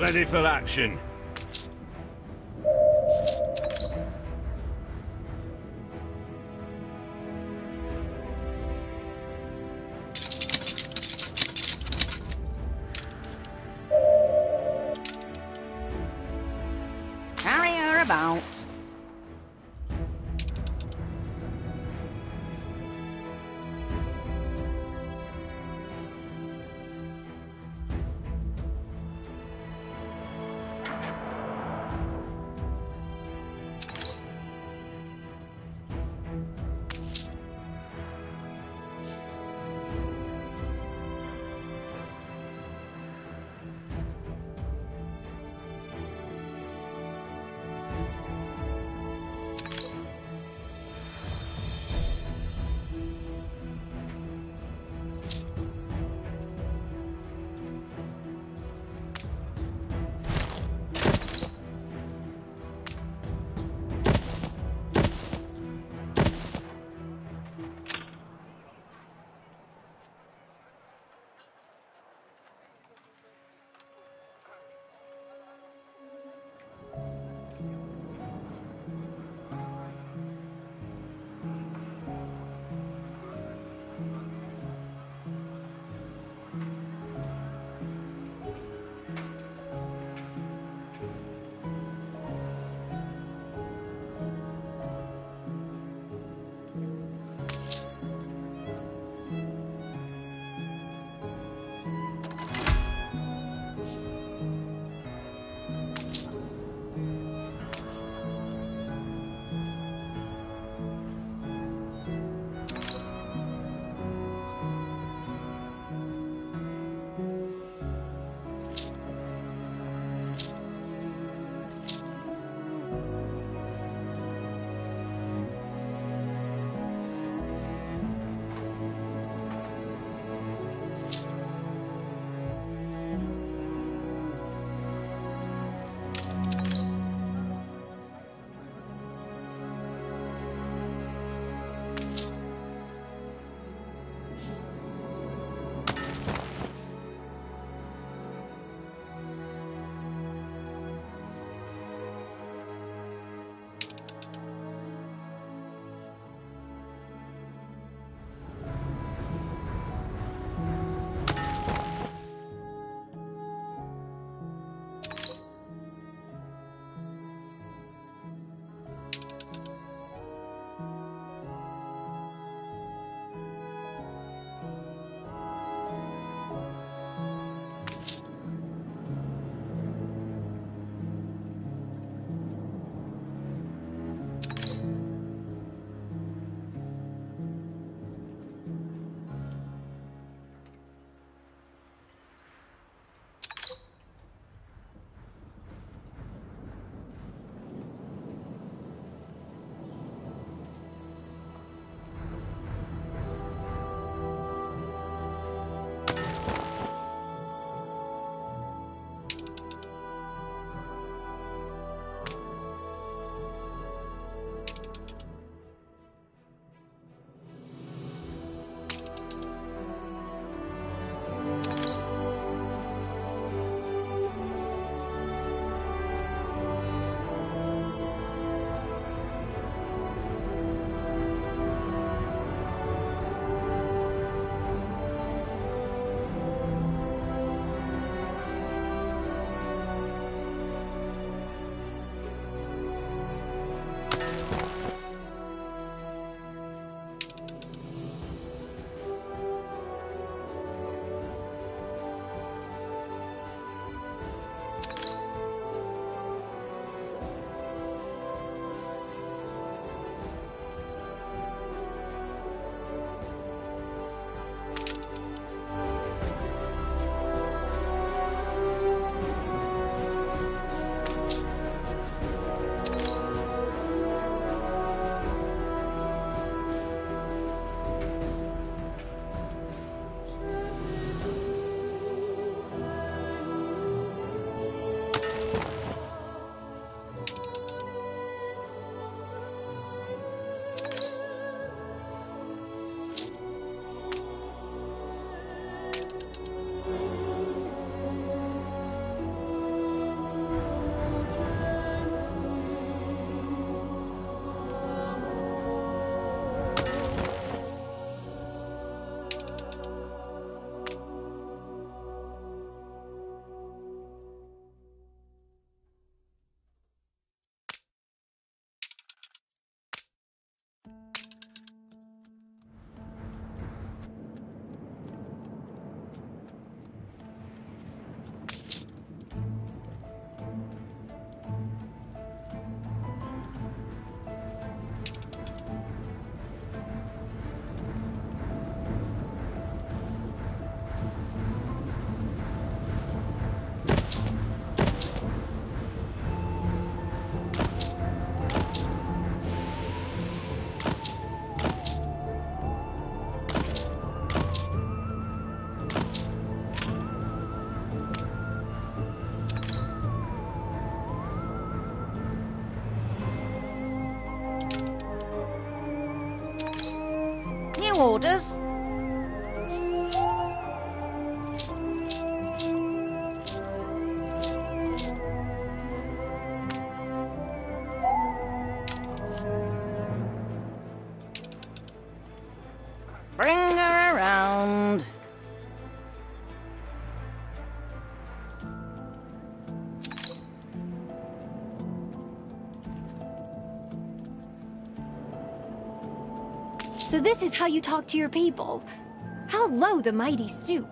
Ready for action. Orders? You talk to your people. How low the mighty stoop.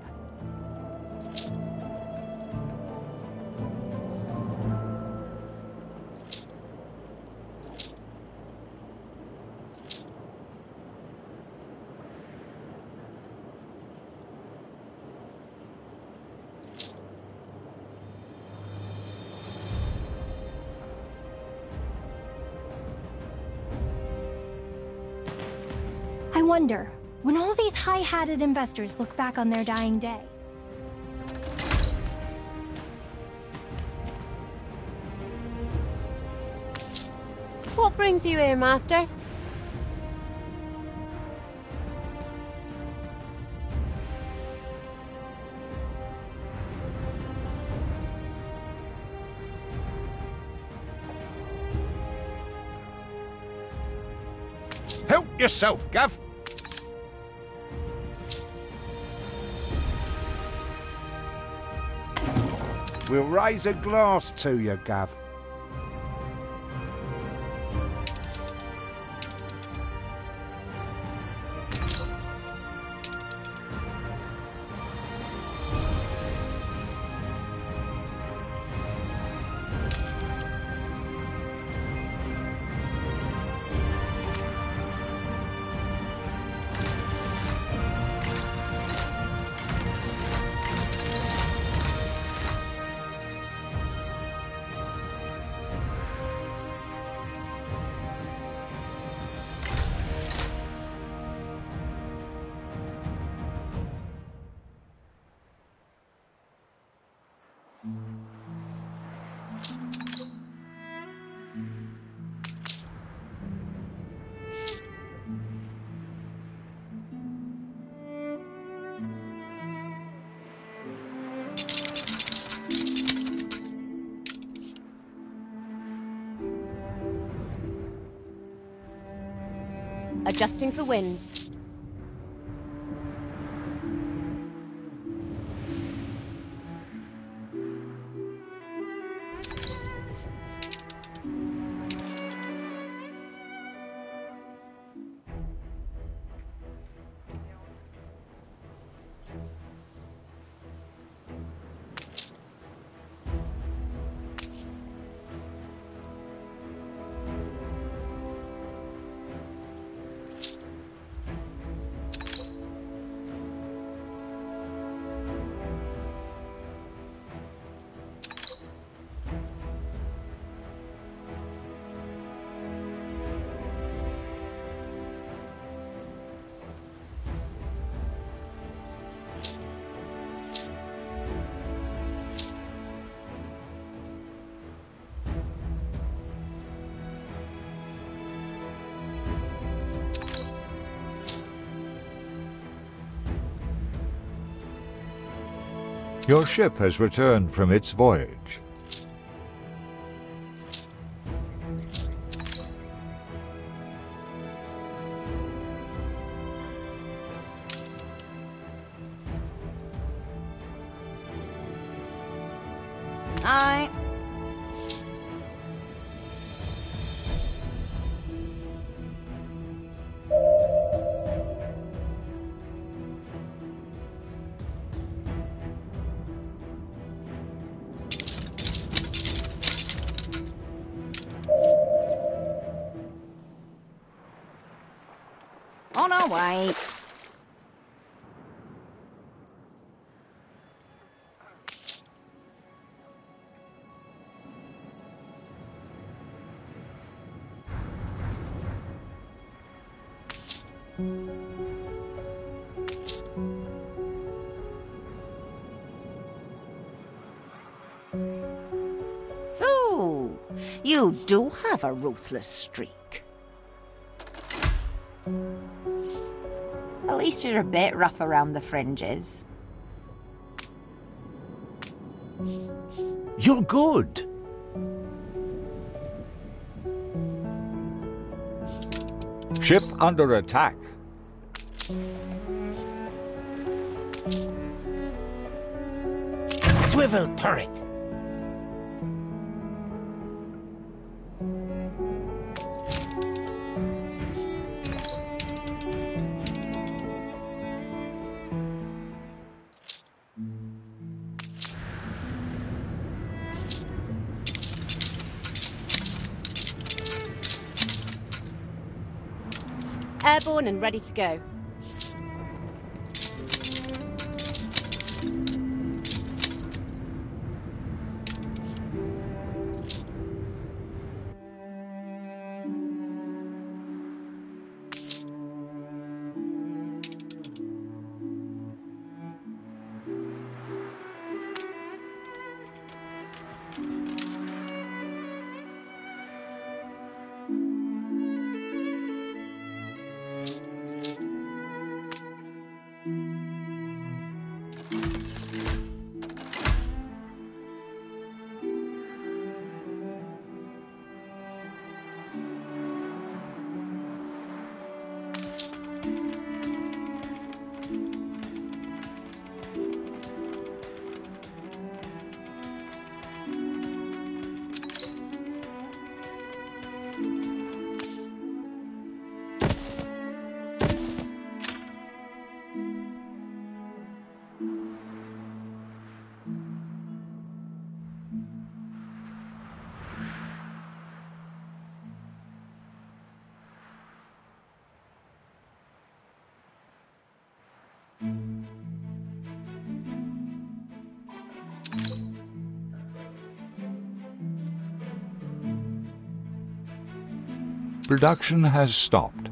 Wonder, when all these high-hatted investors look back on their dying day, What brings you here, Master? Help yourself, Gav. We'll raise a glass to you, Gav. Adjusting for winds. Your ship has returned from its voyage. So, you do have a ruthless streak. At least you're a bit rough around the fringes. You're good. Ship under attack. Swivel turret. And ready to go. Production has stopped.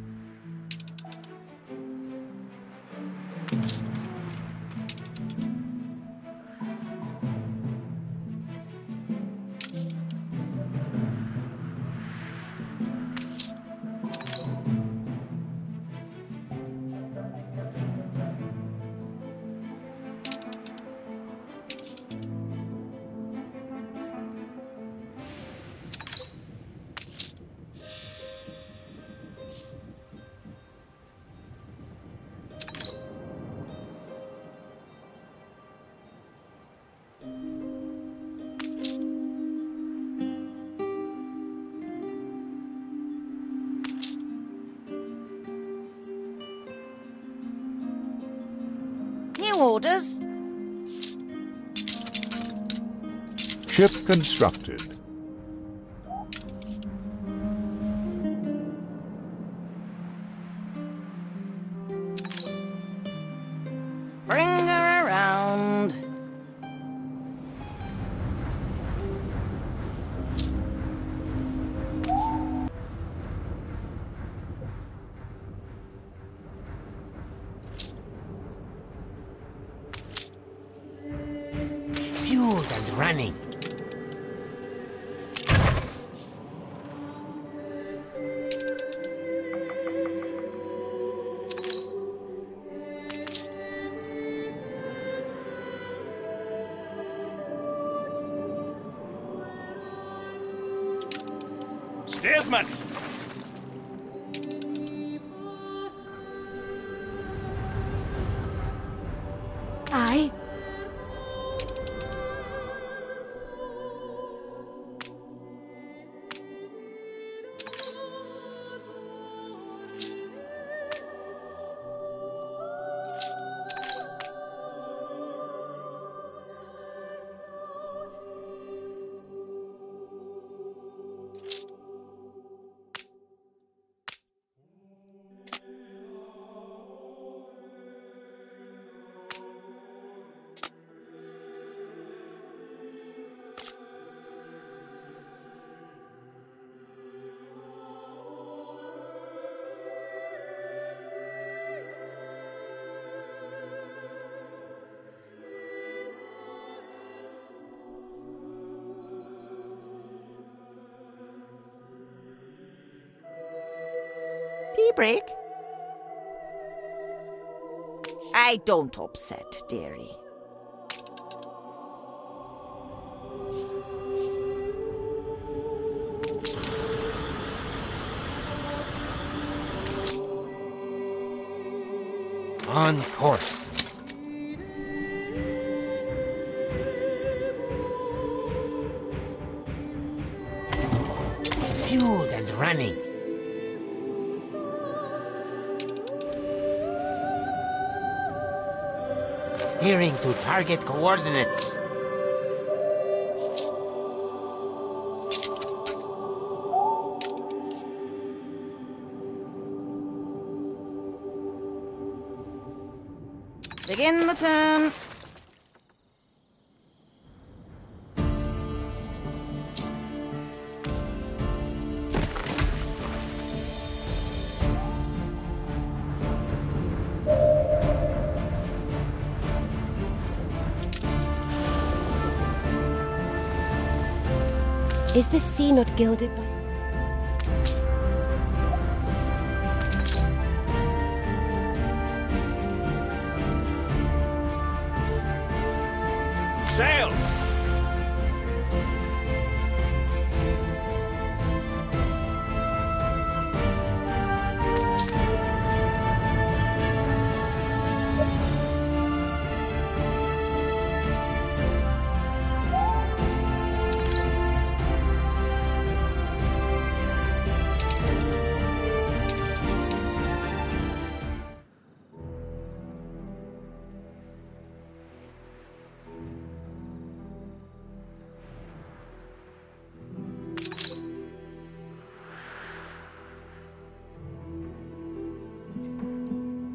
Constructed. Steersman! Break? Aye, don't upset, dearie. On course. Target coordinates. Begin the turn. The sea not gilded by...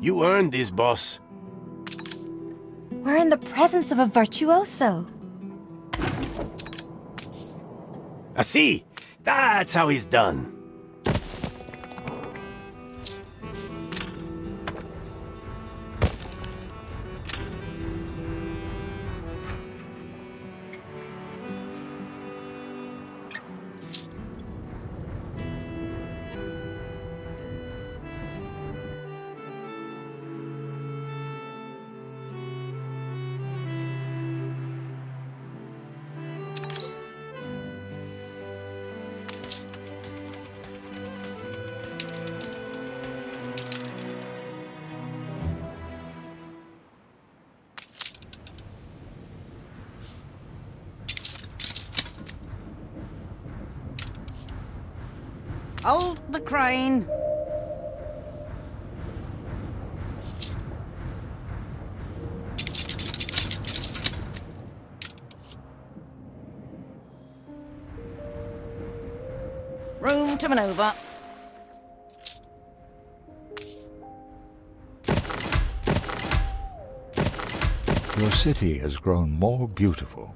You earned this, boss. We're in the presence of a virtuoso. I see. That's how he's done. Room to maneuver. Your city has grown more beautiful.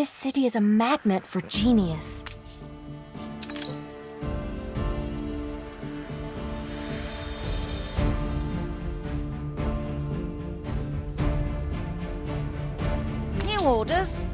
This city is a magnet for genius. New orders.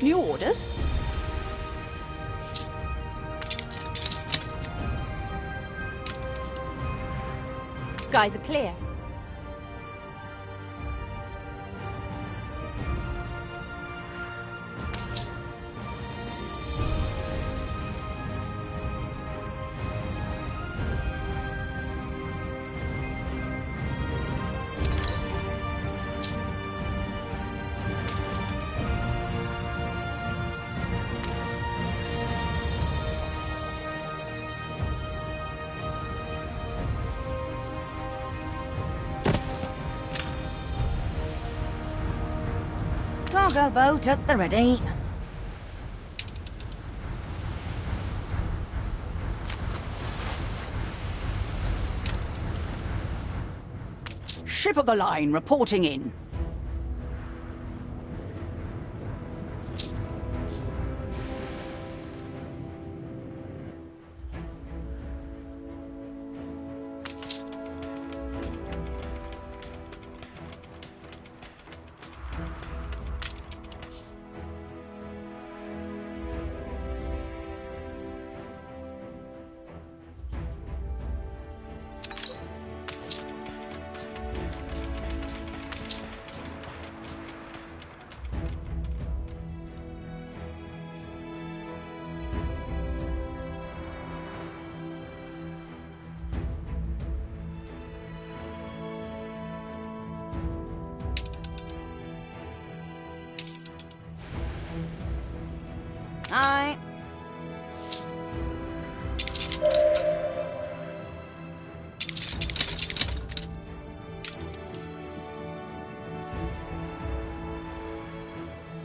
New orders? Skies are clear. Boat at the ready. Ship of the line reporting in.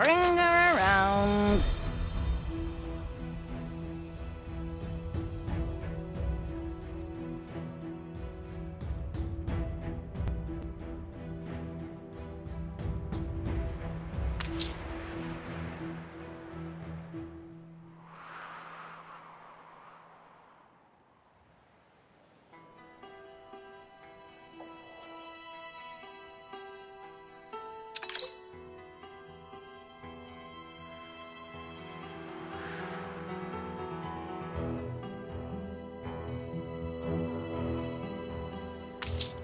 Bring her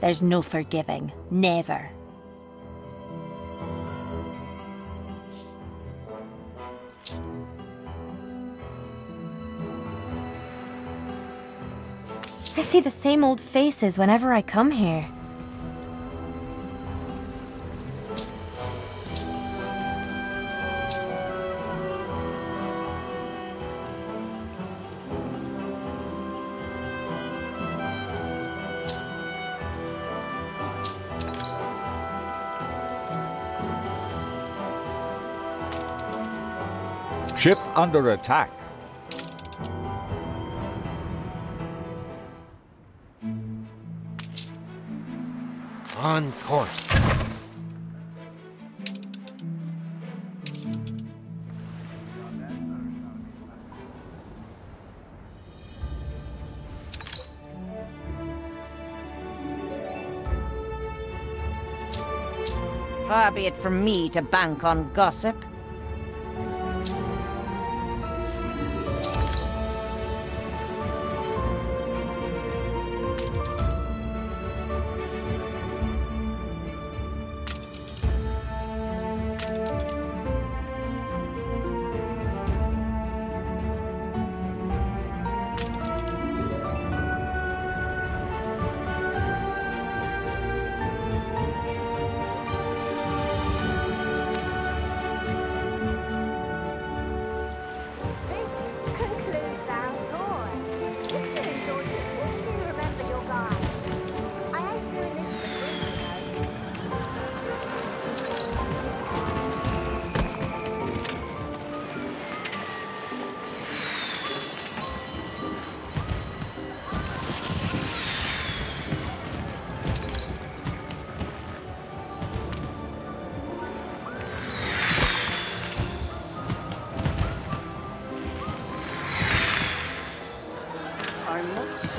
There's no forgiving. Never. I see the same old faces whenever I come here. Ship under attack. On course. Far be it from me to bank on gossip.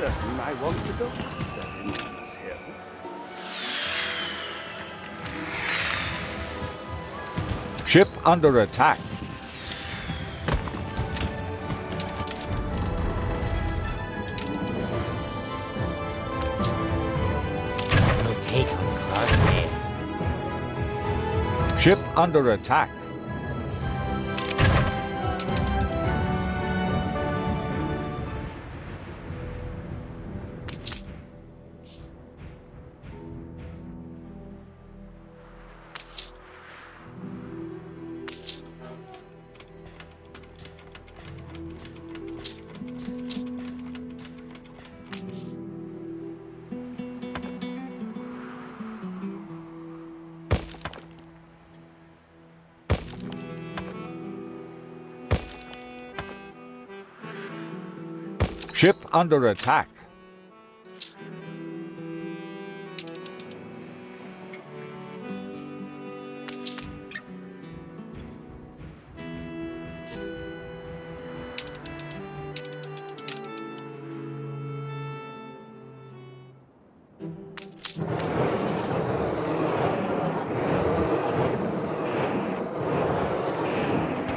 Certain I want to go up there in this hill. Ship under attack. No take on Crossman. Ship under attack. Under attack.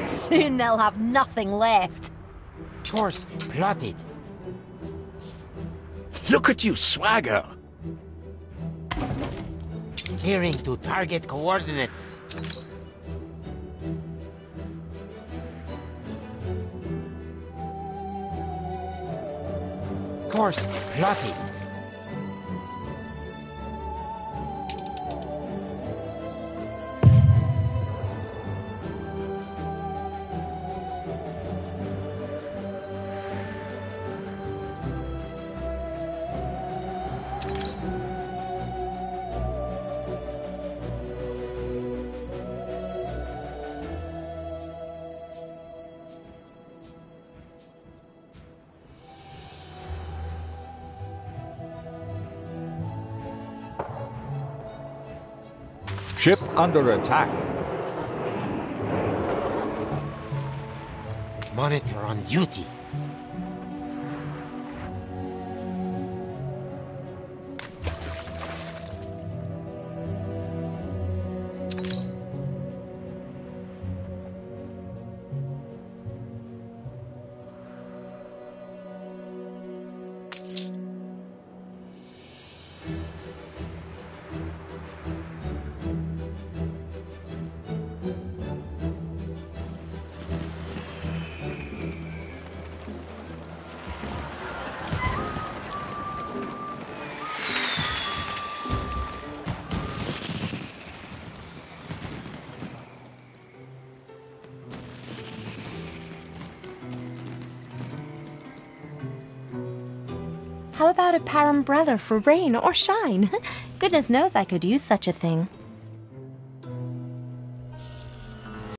Soon they'll have nothing left. Course plotted. Look at you swagger! Steering to target coordinates. Course plotted. Ship under attack. Monitor on duty. Par umbrella for rain or shine? Goodness knows I could use such a thing.